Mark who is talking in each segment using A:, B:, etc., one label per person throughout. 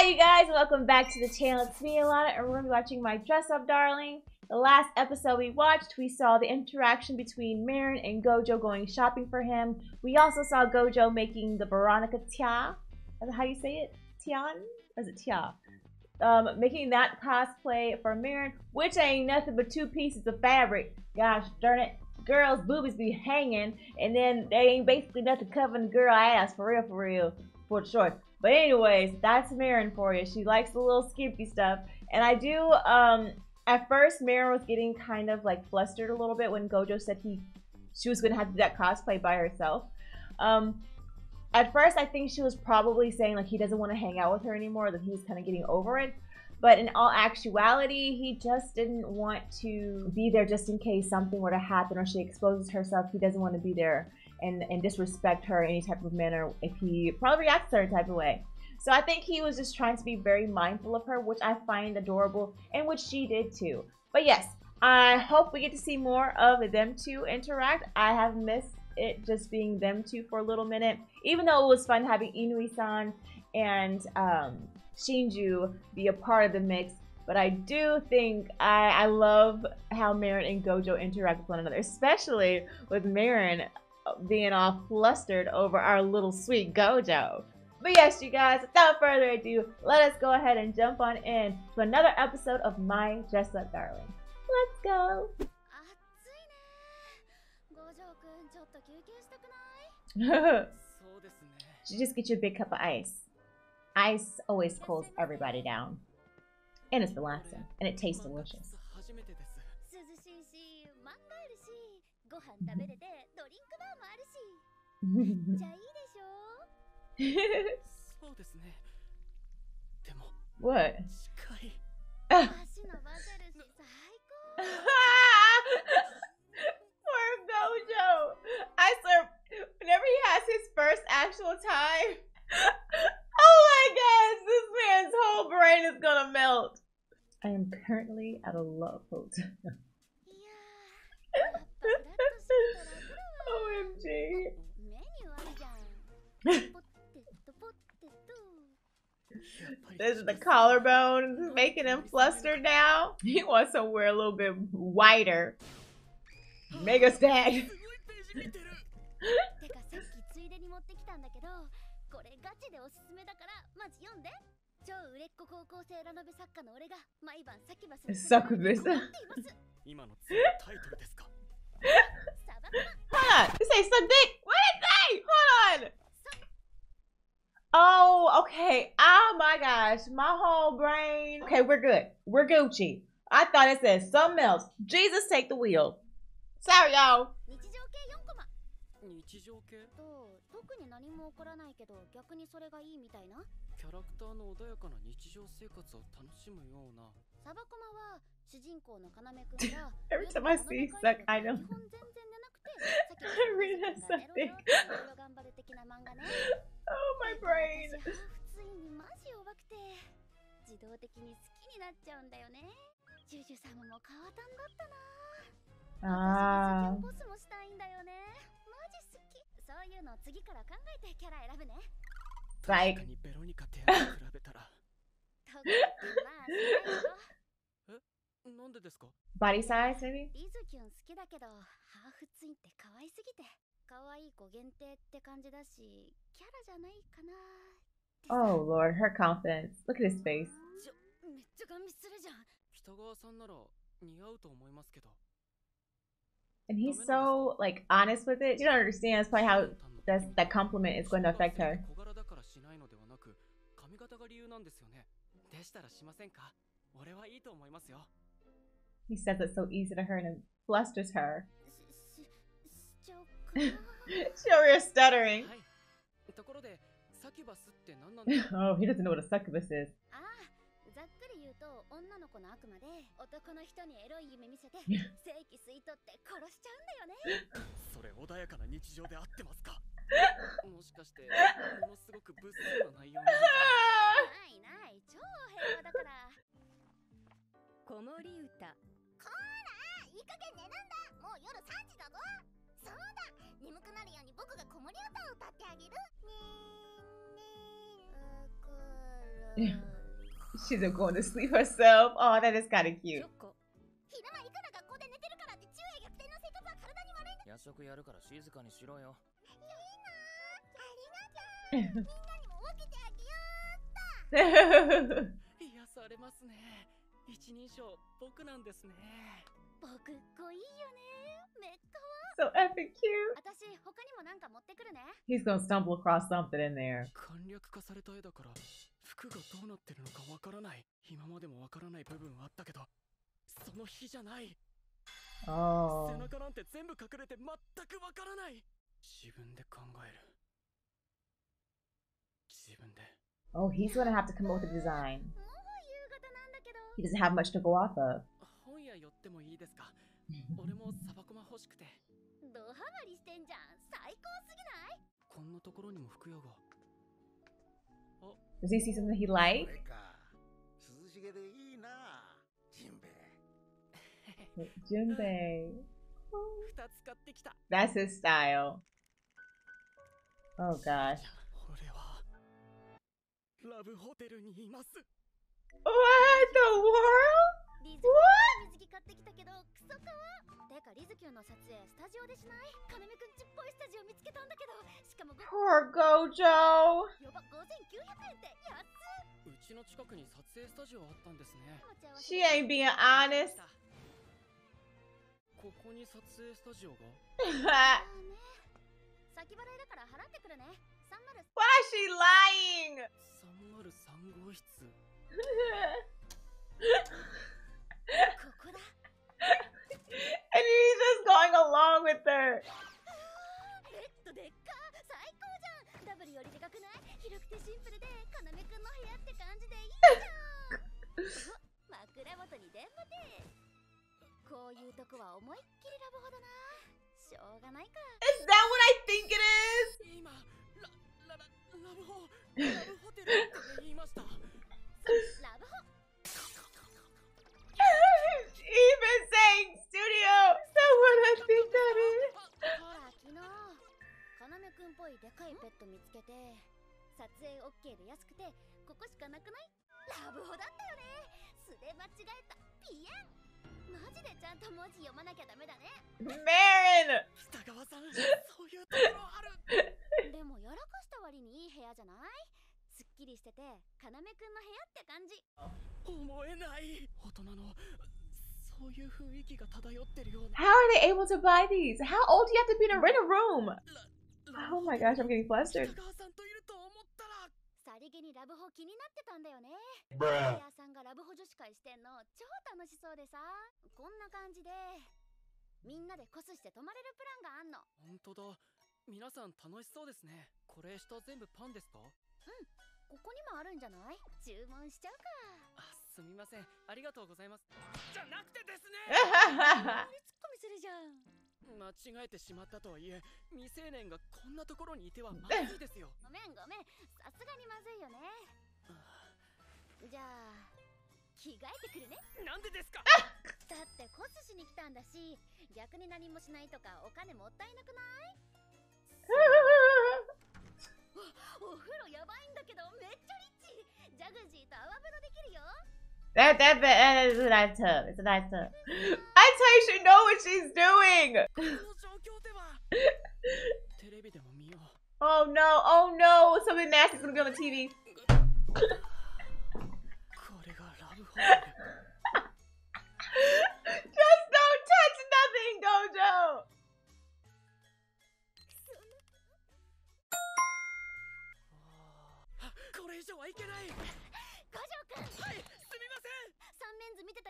A: Hi you guys, welcome back to the channel. It's me, Allona, and we're going to be watching my Dress Up Darling. The last episode we watched, we saw the interaction between Marin and Gojo going shopping for him. We also saw Gojo making the Veronica Tia. How you say it? Tian? Or is it Tia? Um, making that cosplay for Marin, which ain't nothing but two pieces of fabric. Gosh darn it. Girls' boobies be hanging, and then they ain't basically nothing covering the girl ass, for real, for real, for sure. But anyways, that's Marin for you. She likes the little skimpy stuff. And I do, um, at first, Marin was getting kind of like flustered a little bit when Gojo said he, she was going to have to do that cosplay by herself. Um, at first, I think she was probably saying like he doesn't want to hang out with her anymore, that he's kind of getting over it. But in all actuality, he just didn't want to be there just in case something were to happen or she exposes herself. He doesn't want to be there and, and disrespect her in any type of manner if he probably reacts a certain type of way. So I think he was just trying to be very mindful of her, which I find adorable, and which she did too. But yes, I hope we get to see more of them two interact. I have missed it just being them two for a little minute, even though it was fun having Inui-san and um, Shinju be a part of the mix. But I do think I, I love how Marin and Gojo interact with one another, especially with Marin being all flustered over our little sweet Gojo. But yes, you guys, without further ado, let us go ahead and jump on in to another episode of My Dress Up Darling. Let's go! Should just get you a big cup of ice. Ice always cools everybody down. And it's relaxing. And it tastes delicious. what? Poor Gojo. I swear, whenever he has his first actual time, oh my gosh, this man's whole brain is gonna melt. I am currently at a love hotel. There's the collarbone making him flustered now. He wants somewhere a little bit whiter. Mega stag. Succubus. Hold on, this ain't suck dick. Oh, okay. Oh my gosh. My whole brain. Okay, we're good. We're Gucci. I thought it said something else. Jesus take the wheel. Sorry, y'all. 日常系と特に何も起こらないけど逆にそれがいいみたいなキャラクターの穏やかな日常生活を楽しむようなサバコマは主人公の要くんが Every time I see suck I don't read something Oh my brain. ついにマジ弱くて自動的に好きになっちゃうんだよね。ジュジュ様も変わたんだったな。ああボスもしたいんだよね。マジ好き。そういうの次から考えてキャラ選ぶね。Like ベロニカテアに比べたら。特にまあなんでですか？Body size, maybe? リズキュン好きだけど、ハーフツインって可愛すぎて、可愛い子限定って感じだし、キャラじゃないかな。Oh lord, her confidence. Look at his face. めっちゃガン見するじゃん。北川さんなら似合うと思いますけど。And he's so like honest with it. You don't understand. That's probably how that's, that compliment is going to affect her. 小柄だからしないのではなく、髪型が理由なんですよね。でしたらしませんか俺はいいと思いますよ。he says it so easy to her and it flusters her. Show your stuttering. oh, he doesn't know what a succubus is. ざっくり言うと女の子の悪魔で 男の人にエロい夢見せて正規吸い取って殺しちゃうんだよね。それ穏やかな日常で合ってますか？もしかしてものすごく物騒な内容ないない超平和だから。子守歌子守歌を歌ってあげるねーねー She's going to sleep herself. Oh, that is kind of cute.
B: 昼間いくら学校で寝てるからって昼夜逆転の生活は体に悪いんだ
C: 夜食やるから静かにしろよ
B: いいなありがとうみんなにも分けてあげようっと
C: 癒されますね一人称僕なんですね
B: 僕子いいよねめっか
A: epic cute.
B: 私他にもなんか持ってくるね
A: He's gonna stumble across something in there.
C: 簡略化された絵だから服がどうなってるのかわからない今までもわからない部分はあったけどその日じゃない
A: Oh.
C: 背中なんて全部隠れて全くわからない自分で考える自分で
A: Oh, he's gonna have to come up with a design.
B: もう夕方なんだけど
A: He doesn't have much to go off of.
C: 本屋寄ってもいいですか俺もサバコマ欲しくて
B: ドハマりしてんじゃん最高すぎない
C: こんなところにも服屋が
A: Does he see something he likes?
D: これか涼しげでいいなジンベエ
A: Junbei.
C: 二つ買ってきた
A: That's his style. Oh gosh.
C: 俺はラブホテルにいます
A: What the world?
B: リズキュンの水着買ってきたけどクソかわてかリズキュンの撮影スタジオでしないカネメくんちっぽいスタジオ見つけたんだけどしかもご
A: Poor Gojo.
B: やば5900円って安っ
C: うちの近くに撮影スタジオあったんですね
B: 持ち合わせ
A: She ain't being honest.
C: ここに撮影スタジオが
B: まあね先払いだから払ってくるね
A: Why
B: 30
A: is she lying?
C: 303号室
B: ここだ
A: And he's just going along with her.
B: レッドでっか最高じゃん。ダブルよりでかくない？広くてシンプルでカナメくんの部屋って感じでいいじゃん。お枕元に電話でこういうとこは思いっきりラブホだな。しょうがないか。
A: Is that what I think it is?
C: 今ララララブホラブホテルって言いました。
B: ラブホほら昨日カナメくんっぽい。でかいペット見つけて撮影 OK で安くてここしかなくないラブホだったよね素で間違えたピエンマジでちゃんと文字読まなきゃダメだね
A: Marin.
C: 北川さん。そういうところある
B: でもやらかした割にいい部屋じゃない？すっきりしててカナメくんの部屋って感じ。
C: 思えない。大人の
A: How are they able to buy the How old you have to be to rent a room? Oh my gosh, I'm getting flustered.
B: ラブホ気になってたんだよね。
D: ブ
B: ーさんがラブホ女子会してんの超楽しそうでさ。こんな感じでみんなでコスして泊まれるプランがあんの。
C: 本当だ。皆さん楽しそうですね。これ下全部パンですか？うん。
B: ここにもあるんじゃない？注文しちゃうか。
C: すみません。ありがとうございます。じゃなくてですね！
B: 何ツッコミするじゃん
C: 間違えてしまったとはいえ未成年がこんなところにいては まずいですよ。
B: ごめんごめん。さすがにまずいよね。じゃあ着替えてくるね。
C: なんでですか？
B: だってコスしに来たんだし逆に何もしないとかお金もったいなくない？
A: That, that, that is a nice tub. It's a nice tub. I should know what she's doing. oh no, oh no. Something nasty's gonna be on the TV. Just don't touch nothing, Gojo!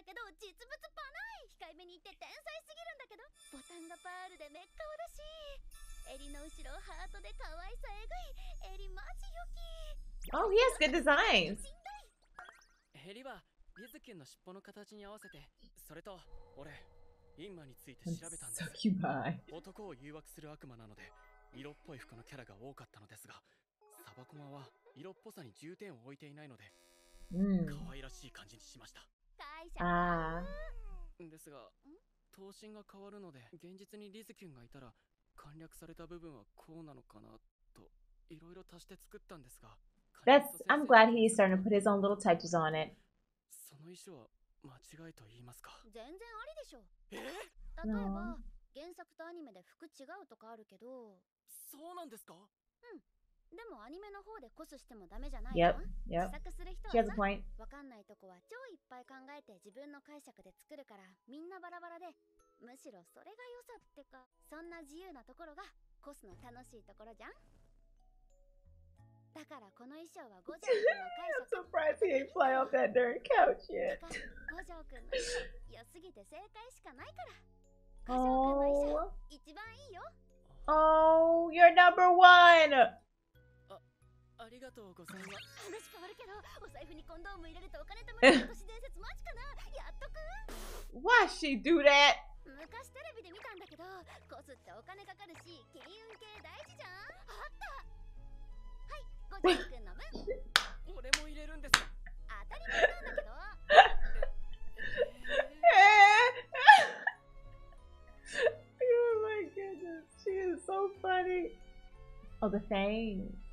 B: 面図見てたけど実物パない。控えめに言って天才すぎるんだけど。ボタンがパールでめっかわだし。襟の後ろハートで可愛さえぐい。襟マジ良き。
A: Oh, he has good designs.
B: しんどい
C: ヘリはリズキュンの尻尾の形に合わせてそれと俺インマについて調べたんです.男を誘惑する悪魔なので色っぽい服のキャラが多かったのですがサバコマは色っぽさに重点を置いていないので
A: Mm.
C: 可愛らしい感じにしました
B: 解釈
A: あ
C: ですが頭身が変わるので現実にリズキュンがいたら簡略された部分はこうなのかなといろいろ足して作ったんですが
A: That's I'm glad he's starting to put his own little touches on it.
C: その衣装は間違いと言いますか？
B: 全然ありでしょ。
C: え？
B: 例えば原作とアニメで服違うとかあるけど。
C: そうなんですか？
B: でもアニメの方でコスしてもダメじゃない
A: Yep,
B: じゃん
A: ？Yep.
B: 試作する人
A: She
B: は
A: has
B: さ
A: a point.
B: わかんないとこは超いっぱい考自分の解釈で作るからみんなバラバラでむしろそれが良さってかそんな自由なところがコスの楽しいところじゃん？だからこの衣装は 五条くんの解
A: I'm
B: 釈
A: surprised he ain't fly off that darn couch
B: だ
A: yet.
B: から五条くんの良すぎて正解しかないから五条くんの衣装
A: Oh,
B: 一番いいよ
A: oh, you're number one.
C: ありがとうございます
B: 話変わるけどお財布にコンドーム入れるとお金貯まる都市伝説マジかなやっとく
A: Why she do that?
B: 昔テレビで見たんだけどコスってお金かかるし金運系大事じゃんあったはいゴジラくんの分
C: 俺も入れるんです
B: 当たり前なんだけど
A: oh my goodness, she is so funny. Oh, the fangs.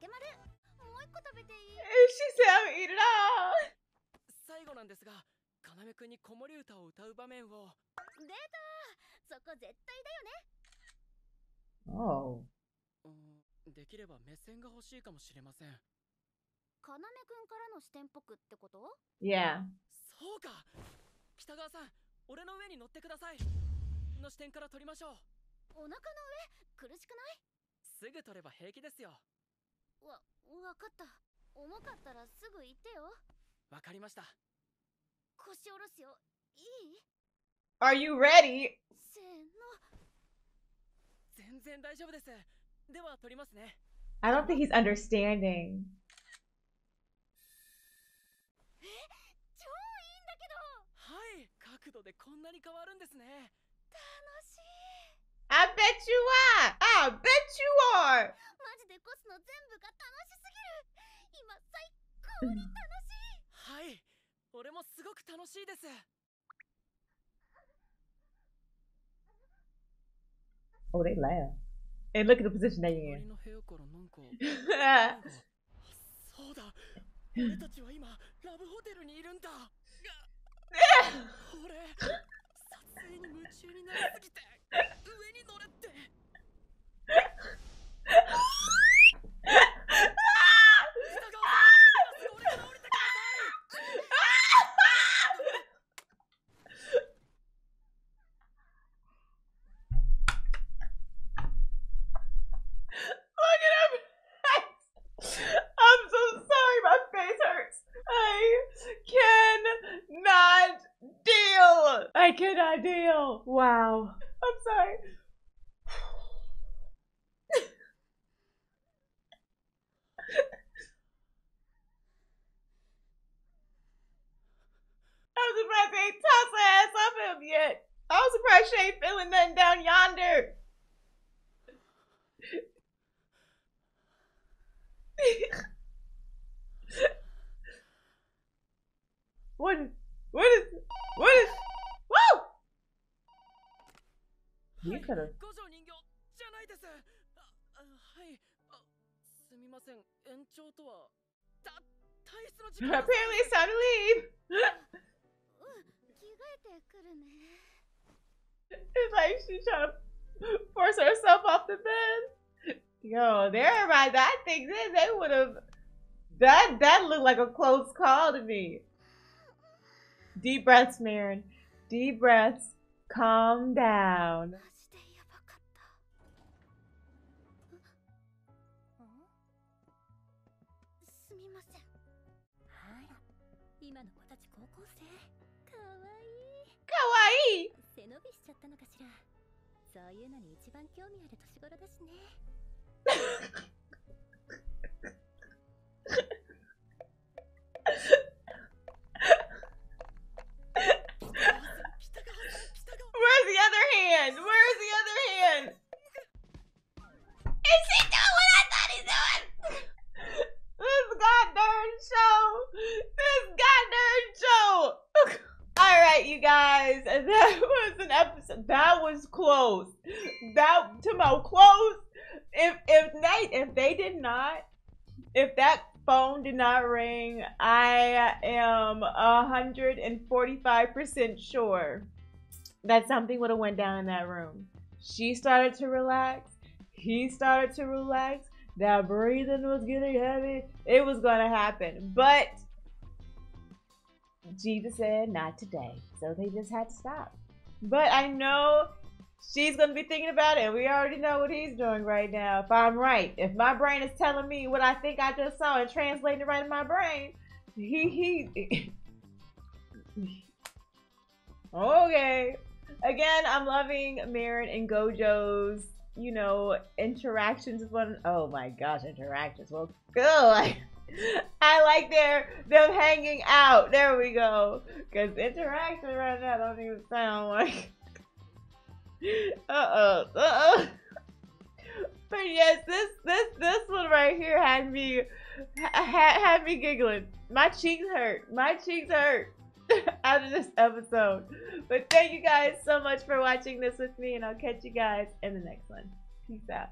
B: ケマルもう一個食べていい
A: ？She said, "I'm eat it all."
C: 最後なんですが要くんに子守歌を歌う場面を。
B: 出たそこ絶対だよね。
A: Oh.
C: うんできれば目線が欲しいかもしれません。
B: 要くんからの視点っぽくってこと
A: ？Yeah.
C: そうか。北川さん俺の上に乗ってください。の視点から撮りましょう。
B: お腹の上？苦しくない？
C: すぐ撮れば平気ですよ
B: わ、わかった重かったらすぐ言ってよ
C: わかりました
B: 腰下ろすよいい
A: Are you ready?
B: せーの
C: 全然大丈夫ですでは撮りますね
A: I don't think he's understanding.
B: 超いいんだけど
C: はい角度でこんなに変わるんですね
B: 楽しい
A: I bet you are. I bet you are.
B: こすの全部が楽しすぎる。今最高に楽しい、
C: はい。俺もすごく楽しいです。
A: おらよ。え、look at the
C: ええそうだ。俺たちは今ラブホテルにいるんだ。俺撮影に夢中になりすぎて。
A: I cannot deal. Wow. I'm sorry. I'm surprised they ain't tossed her ass off him yet. I'm surprised she ain't feeling nothing down yonder. what is what is what is You could have
C: 五条人形じゃないですああはいあすみません延長とはた体質の時間
A: apparently it's time to leave.
B: うん着替えてくるね
A: it's like she's trying to force herself off the bed. Yo, they're right. I think they, they would have that that looked like a close call to me. Deep breaths, Marin. Deep breaths. Calm down.
B: すみません。あら今の子たち高校生。かわいい。
A: Kawaii.
B: 背伸びしちゃったのかしら。そういうのに一番興味ある年頃だしね that was an episode.
A: That was close. That to my close. If if night if they did not, if that phone did not ring, I am hundred and forty five percent sure that something would have went down in that room. She started to relax. He started to relax. That breathing was getting heavy. It was gonna happen, but Jesus said not today, so they just had to stop. But I know she's gonna be thinking about it, and we already know what he's doing right now. If I'm right, if my brain is telling me what I think I just saw and translating it right in my brain, he he. okay. Again, I'm loving Marin and Gojo's, you know, interactions with one. Oh my gosh, interactions. Well, good. I like their them hanging out. There we go. Cause interaction right now don't even sound like. uh oh. Uh oh. But yes, this this this one right here had me had had me giggling. My cheeks hurt. My cheeks hurt after this episode. But thank you guys so much for watching this with me, and I'll catch you guys in the next one. Peace out.